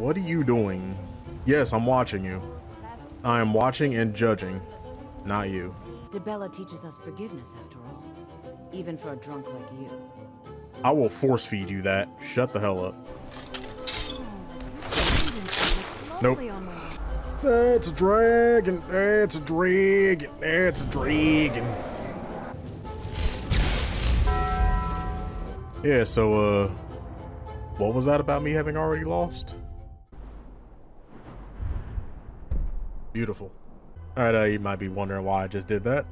What are you doing? Yes, I'm watching you. I am watching and judging, not you. Dibella teaches us forgiveness after all. Even for a drunk like you. I will force feed you that. Shut the hell up. Nope. That's a dragon. That's a dragon. That's a dragon. Yeah, so, uh, what was that about me having already lost? Beautiful. Alright, uh, you might be wondering why I just did that.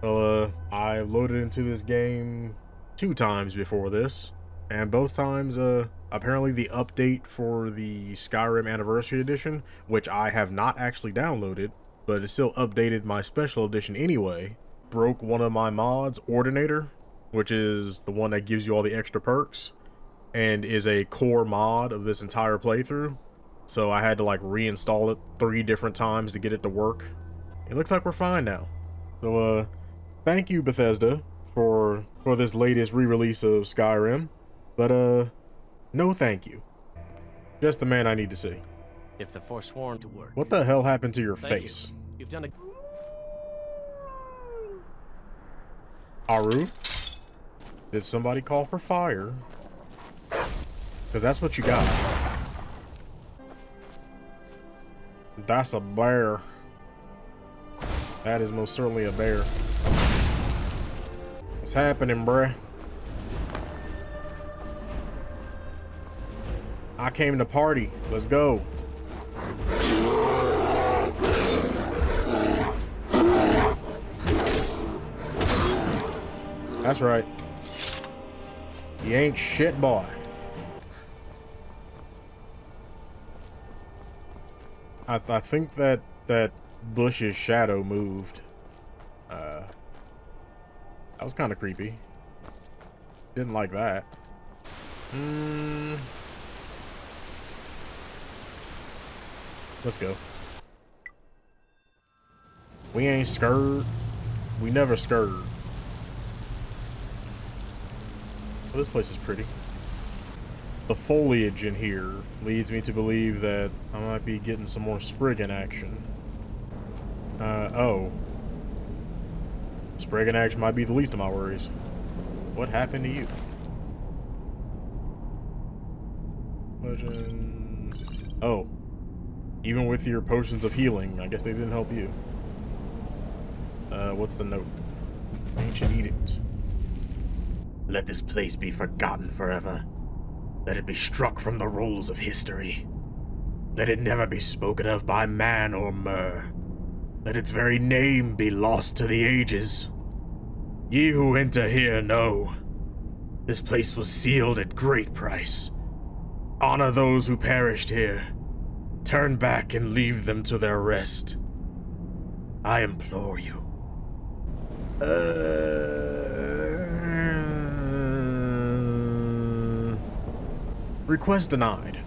Well, uh, I loaded into this game two times before this, and both times, uh, apparently the update for the Skyrim Anniversary Edition, which I have not actually downloaded, but it still updated my special edition anyway, broke one of my mods, Ordinator, which is the one that gives you all the extra perks, and is a core mod of this entire playthrough. So I had to like reinstall it three different times to get it to work. It looks like we're fine now. So uh, thank you Bethesda for for this latest re-release of Skyrim, but uh, no thank you. Just the man I need to see. If the Forsworn to work. What the hell happened to your Thank face? You. You've done a Aru? Did somebody call for fire? Because that's what you got. That's a bear. That is most certainly a bear. What's happening, bruh? I came to party. Let's go. That's right. You ain't shit, boy. I, I think that that Bush's shadow moved. Uh, that was kind of creepy. Didn't like that. Hmm. Let's go. We ain't scared. We never scared. Well, this place is pretty. The foliage in here leads me to believe that I might be getting some more Spriggan action. Uh, oh. Spriggan action might be the least of my worries. What happened to you? Legend... Oh. Even with your potions of healing, I guess they didn't help you. Uh, what's the note? Ancient Edict. Let this place be forgotten forever. Let it be struck from the rolls of history. Let it never be spoken of by man or mer. Let its very name be lost to the ages. Ye who enter here know. This place was sealed at great price. Honor those who perished here. Turn back and leave them to their rest. I implore you. Uh, request denied.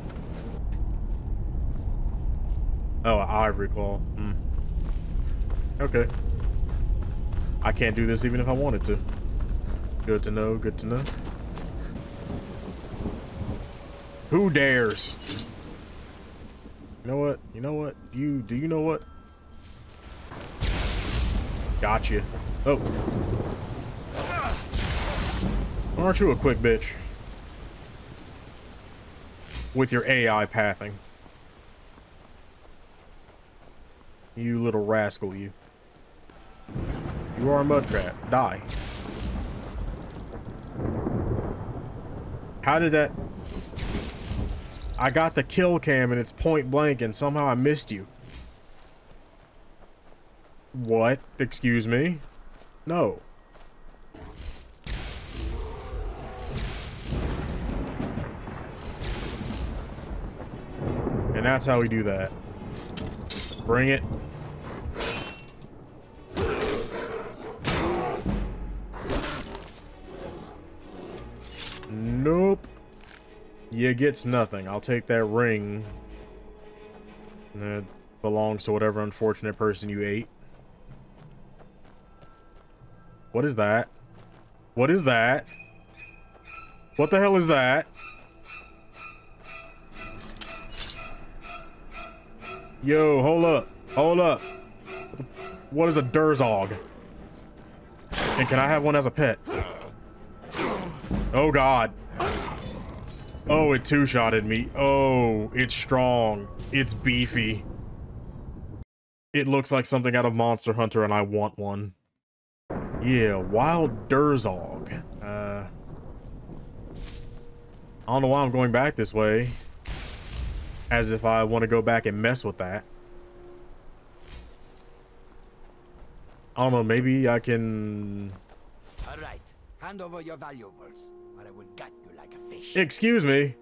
Oh, I recall. Hmm. Okay. I can't do this even if I wanted to. Good to know, good to know. Who dares? You know what? You know what? You, do you know what? Gotcha. Oh. Aren't you a quick bitch? With your AI pathing. You little rascal, you. You are a mud trap. Die. How did that... I got the kill cam and it's point blank and somehow I missed you. What? Excuse me? No. And that's how we do that. Bring it. Nope. You gets nothing. I'll take that ring. That belongs to whatever unfortunate person you ate. What is that? What is that? What the hell is that? Yo, hold up. Hold up. What is a Durzog? And can I have one as a pet? Oh god. Oh, it two-shotted me. Oh, it's strong. It's beefy. It looks like something out of Monster Hunter and I want one. Yeah, Wild Durzog. Uh, I don't know why I'm going back this way. As if I want to go back and mess with that. I don't know, maybe I can... Alright, hand over your valuables, or I will gut you like a fish. Excuse me.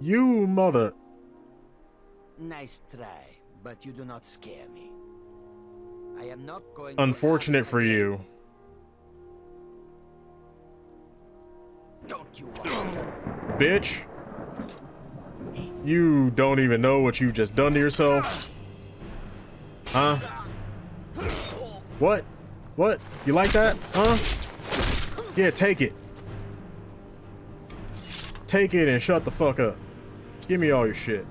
You mother... Nice try, but you do not scare me. I am not going Unfortunate for you. Don't you. Bitch. You don't even know what you've just done to yourself. Huh? What? What? You like that? Huh? Yeah, take it. Take it and shut the fuck up. Give me all your shit.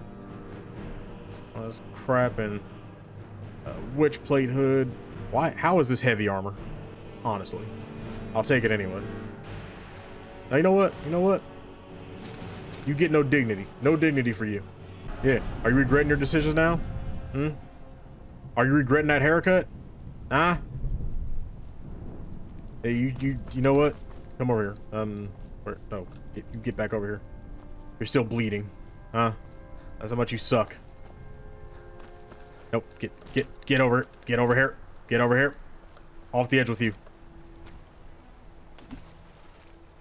Oh, that's crap and uh, witch plate hood. Why? How is this heavy armor? Honestly, I'll take it anyway. Now you know what? You know what? You get no dignity. No dignity for you. Yeah. Are you regretting your decisions now? Hmm? Are you regretting that haircut? Huh? Hey, you, you, you know what? Come over here. Um, where, no, get, you get back over here. You're still bleeding. Huh? That's how much you suck. Nope, get, get, get over. Get over here. Get over here. Off the edge with you.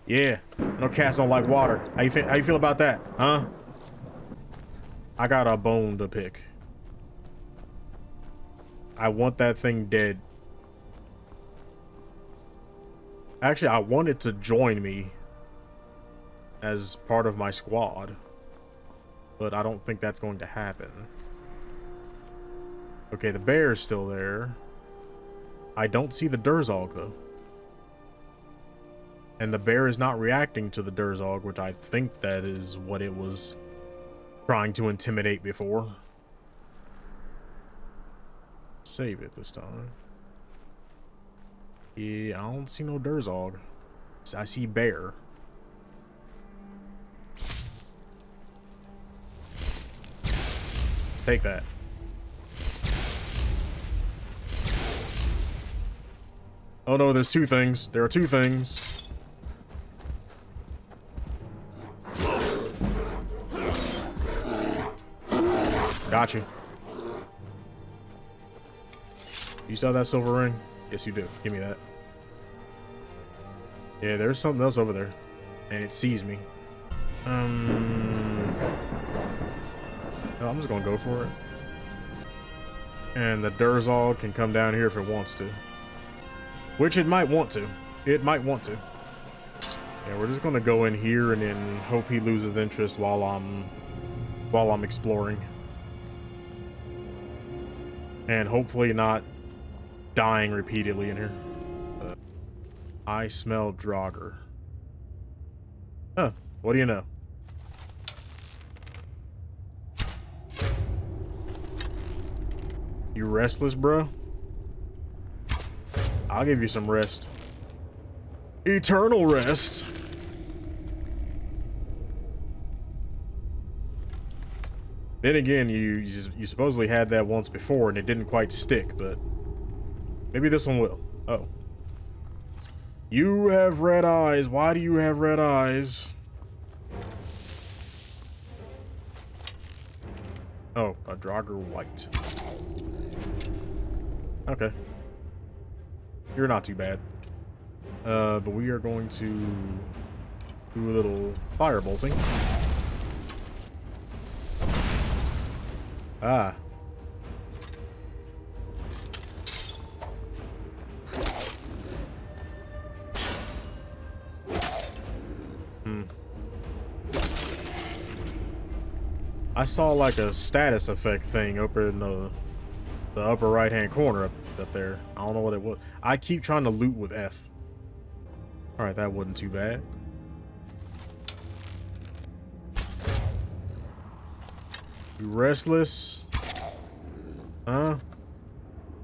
Yeah, no cats don't like water. How you think? How you feel about that, huh? I got a bone to pick. I want that thing dead. Actually, I want it to join me as part of my squad. But I don't think that's going to happen. Okay, the bear is still there. I don't see the Durzog, though. And the bear is not reacting to the Durzog, which I think that is what it was trying to intimidate before. Save it this time. Yeah, I don't see no Durzog. I see bear. Take that. Oh no, there's two things. There are two things. Got you. You saw that silver ring? Yes, you do. Give me that. Yeah, there's something else over there. And it sees me. Um... No, I'm just gonna go for it. And the Durzog can come down here if it wants to. Which it might want to. It might want to. Yeah, we're just gonna go in here and then hope he loses interest while I'm while I'm exploring. And hopefully not dying repeatedly in here. Uh, I smell Draugr. Huh, what do you know? You restless, bro? I'll give you some rest. Eternal rest. Then again, you you supposedly had that once before and it didn't quite stick, but maybe this one will. Oh. You have red eyes. Why do you have red eyes? Oh, a Draugr Wight. Okay. You're not too bad. Uh, but we are going to do a little fire bolting. Ah. Hmm. I saw like a status effect thing over in the the upper right hand corner up, up there. I don't know what it was. I keep trying to loot with F. Alright, that wasn't too bad. You restless? Huh?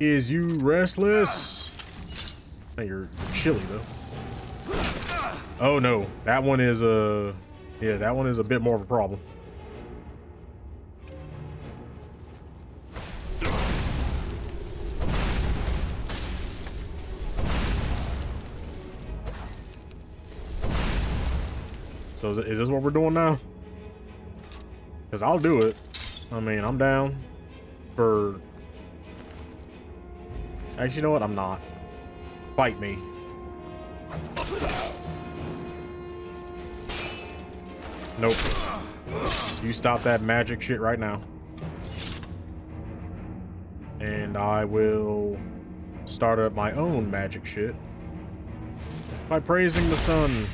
Is you restless? Hey, you're chilly though. Oh no, that one is a, uh, yeah, that one is a bit more of a problem. So is, is this what we're doing now? Because I'll do it. I mean, I'm down for... Actually, you know what? I'm not. Fight me. Nope. You stop that magic shit right now. And I will start up my own magic shit by praising the sun.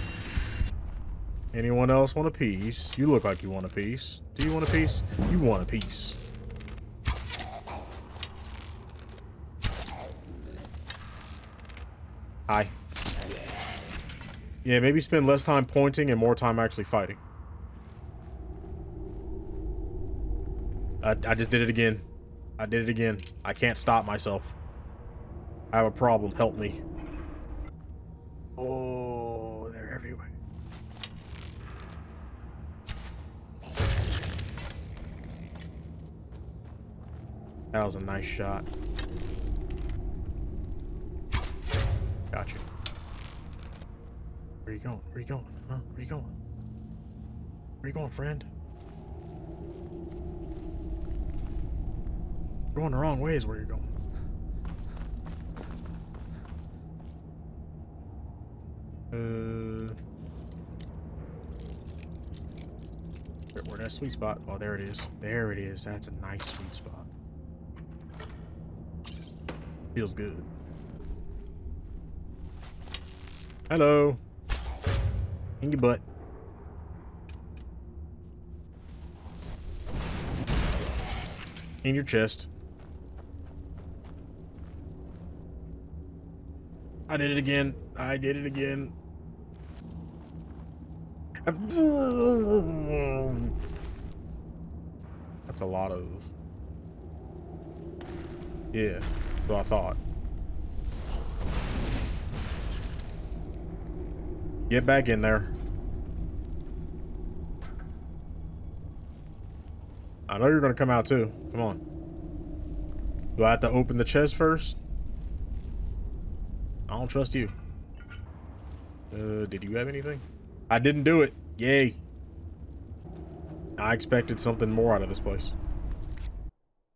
Anyone else want a piece? You look like you want a piece. Do you want a piece? You want a piece. Hi. Yeah, maybe spend less time pointing and more time actually fighting. I, I just did it again. I did it again. I can't stop myself. I have a problem. Help me. Oh, That was a nice shot. Gotcha. Where you going? Where you going? Huh? Where you going? Where you going, friend? You're going the wrong way is where you're going. Uh, where, where that sweet spot? Oh, there it is. There it is. That's a nice sweet spot. Feels good. Hello. In your butt. In your chest. I did it again. I did it again. That's a lot of... Yeah. So I thought. Get back in there. I know you're to come out too. Come on. Do I have to open the chest first? I don't trust you. Uh, did you have anything? I didn't do it. Yay. I expected something more out of this place.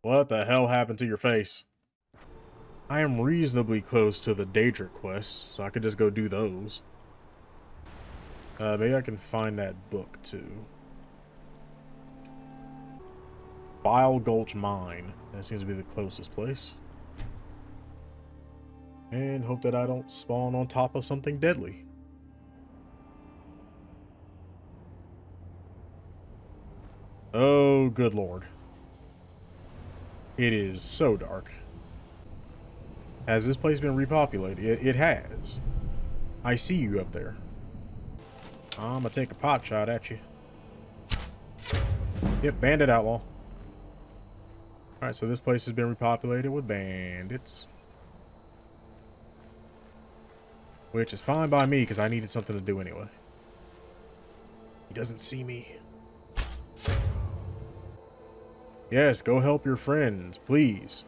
What the hell happened to your face? I am reasonably close to the Daedric quests, so I could just go do those. Uh, maybe I can find that book, too. Bilegulch Mine. That seems to be the closest place. And hope that I don't spawn on top of something deadly. Oh, good lord. It is so dark. Has this place been repopulated? It, it has. I see you up there. I'm gonna take a pot shot at you. Yep, bandit outlaw. Alright, so this place has been repopulated with bandits. Which is fine by me, because I needed something to do anyway. He doesn't see me. Yes, go help your friend, please.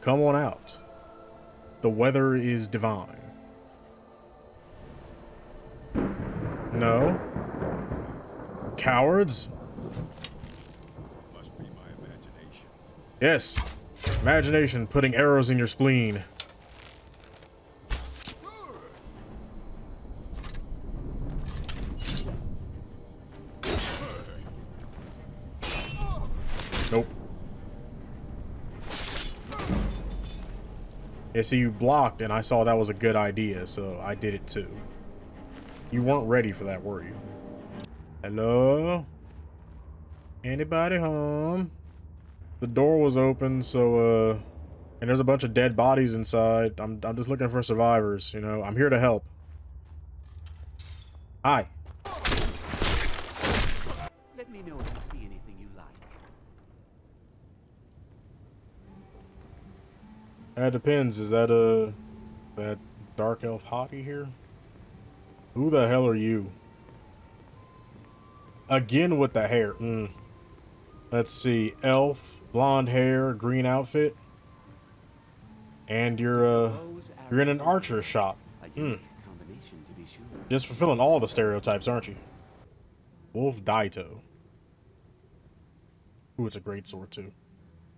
Come on out. The weather is divine. No? Cowards? Must be my imagination. Yes. Imagination putting arrows in your spleen. Yeah, see, you blocked, and I saw that was a good idea, so I did it too. You weren't ready for that, were you? Hello? Anybody home? The door was open, so, uh... And there's a bunch of dead bodies inside. I'm, I'm just looking for survivors, you know? I'm here to help. Hi. That depends. Is that a that dark elf hottie here? Who the hell are you? Again with the hair. Mm. Let's see. Elf, blonde hair, green outfit. And you're uh you're in an archer shop. Hmm. Just fulfilling all the stereotypes, aren't you? Wolf Daito. Ooh, it's a great sword too.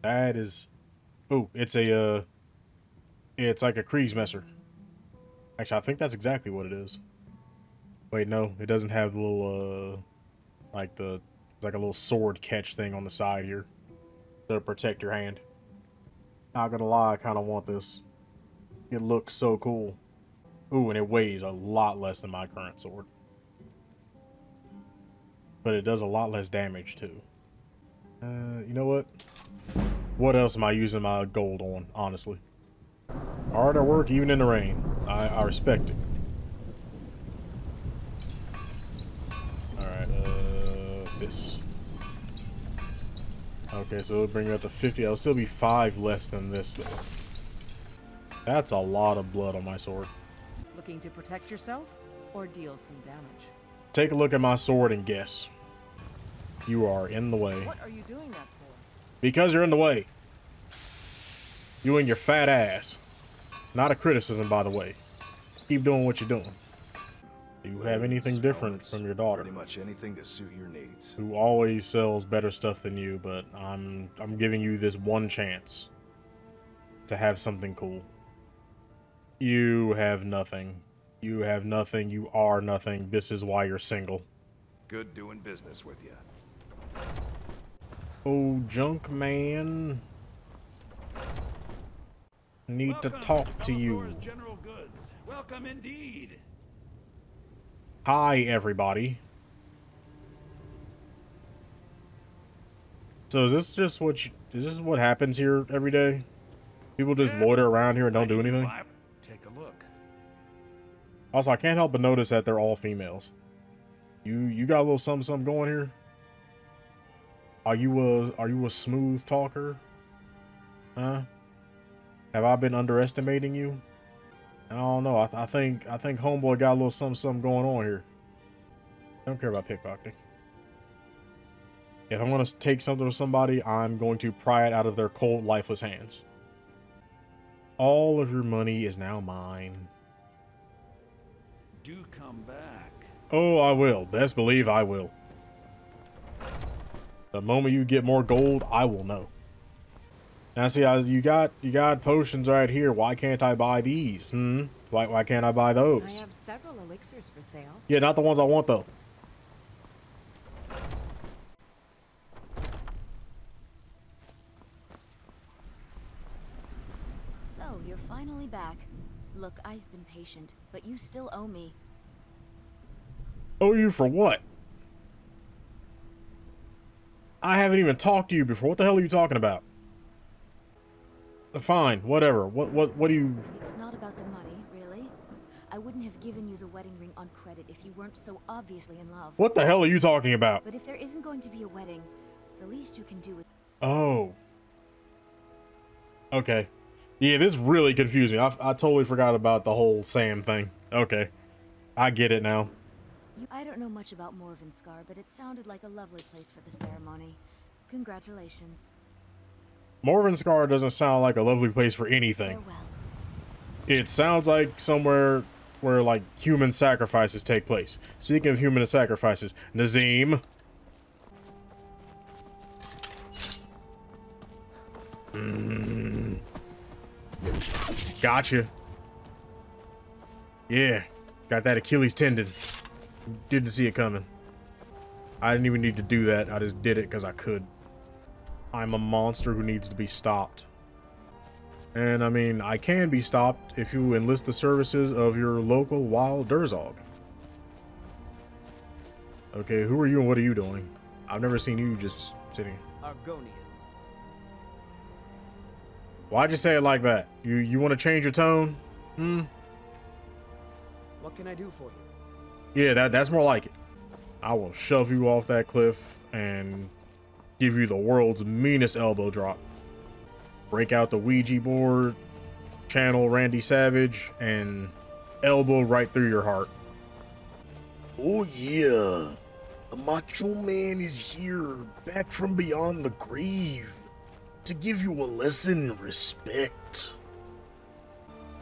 That is Oh, it's a uh it's like a Kriegsmesser. Actually, I think that's exactly what it is. Wait, no, it doesn't have the little uh like the like a little sword catch thing on the side here to protect your hand. Not gonna lie, I kind of want this. It looks so cool. Ooh, and it weighs a lot less than my current sword. But it does a lot less damage, too. Uh, you know what? What else am I using my gold on, honestly? Hard at work, even in the rain. I, I respect it. Alright, uh, this. Okay, so it'll bring you up to 50. I'll still be 5 less than this, though. That's a lot of blood on my sword. Looking to protect yourself or deal some damage? Take a look at my sword and guess. You are in the way. What are you doing that for? Because you're in the way. You and your fat ass. Not a criticism, by the way. Keep doing what you're doing. Do you have anything different from your daughter? Pretty much anything to suit your needs. Who always sells better stuff than you, but I'm I'm giving you this one chance to have something cool. You have nothing. You have nothing. You are nothing. This is why you're single. Good doing business with you. Oh, junk man. Need to talk to you. General Goods. Welcome indeed. Hi, everybody. So is this just what you, is this what happens here every day? People just loiter around here and don't do anything? Take a look. Also, I can't help but notice that they're all females. You you got a little something something going here? Are you a are you a smooth talker? Huh? Have I been underestimating you? I don't know. I, th I think I think homeboy got a little something something going on here. Don't care about pickpocketing. If I'm gonna take something from somebody, I'm going to pry it out of their cold, lifeless hands. All of your money is now mine. Do come back. Oh, I will. Best believe I will. The moment you get more gold, I will know. Now, see, I, you got you got potions right here. Why can't I buy these? Hmm. Why why can't I buy those? I have several elixirs for sale. Yeah, not the ones I want though. So, you're finally back. Look, I've been patient, but you still owe me. Owe you for what? I haven't even talked to you before. What the hell are you talking about? Fine, whatever. What what what do you? It's not about the money, really. I wouldn't have given you the wedding ring on credit if you weren't so obviously in love. What the hell are you talking about? But if there isn't going to be a wedding, the least you can do is Oh. Okay. Yeah, this really confused me. I, I totally forgot about the whole Sam thing. Okay. I get it now. I don't know much about Morvunskar, but it sounded like a lovely place for the ceremony. Congratulations. Morvunskar doesn't sound like a lovely place for anything. It sounds like somewhere where like human sacrifices take place. Speaking of human sacrifices, Nazeem. Mm. Gotcha. Yeah, got that Achilles tendon. Didn't see it coming. I didn't even need to do that. I just did it because I could. I'm a monster who needs to be stopped. And I mean, I can be stopped if you enlist the services of your local wild Durzog. Okay, who are you and what are you doing? I've never seen you just sitting. Argonian. Why'd you say it like that? You you want to change your tone? Hmm. What can I do for you? Yeah, that that's more like it. I will shove you off that cliff and give you the world's meanest elbow drop. Break out the Ouija board, channel Randy Savage and elbow right through your heart. Oh yeah, the Macho Man is here, back from beyond the grave, to give you a lesson in respect.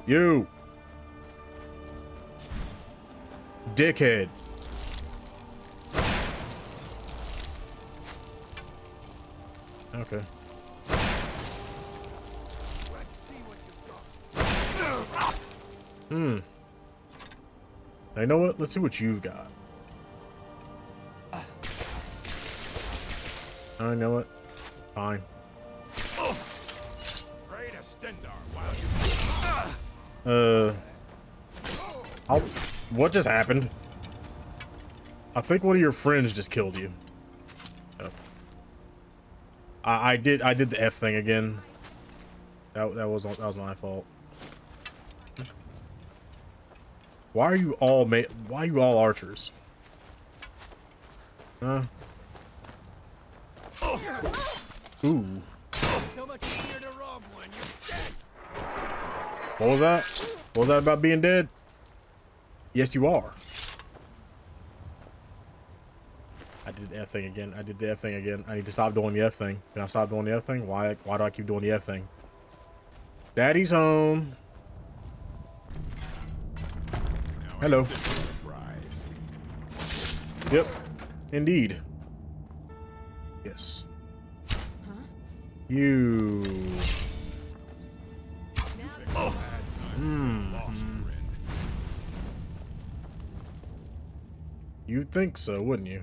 You. Dickhead. Okay. Hmm. Now, you know what? Let's see what you've got. I know what? Fine. Uh. I'll, what just happened? I think one of your friends just killed you. I, I did I did the F thing again. That that was that was my fault. Why are you all ma why are you all archers? Huh? Ooh. What was that? What was that about being dead? Yes, you are. I did the F thing again. I did the F thing again. I need to stop doing the F thing. Can I stop doing the F thing? Why why do I keep doing the F thing? Daddy's home. Hello. Yep. Indeed. Yes. You. Oh. Hmm. You'd think so, wouldn't you?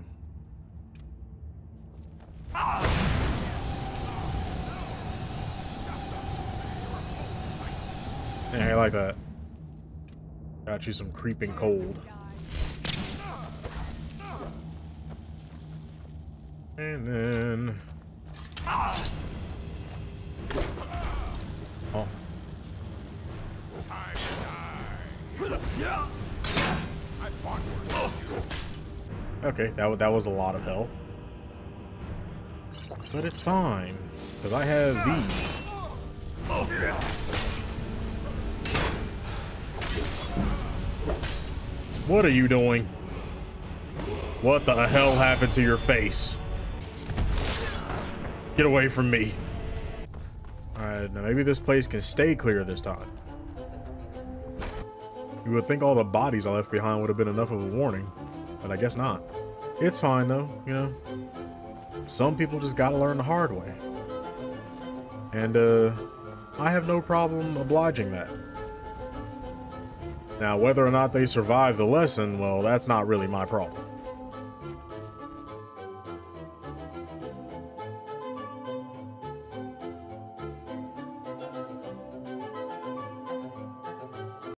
Yeah, I like that. Got you some creeping cold. And then... Oh. Okay, that, that was a lot of hell. But it's fine, because I have these. What are you doing? What the hell happened to your face? Get away from me. Alright, now maybe this place can stay clear this time. You would think all the bodies I left behind would have been enough of a warning, but I guess not. It's fine though, you know. Some people just gotta learn the hard way. And, uh, I have no problem obliging that. Now, whether or not they survive the lesson, well, that's not really my problem.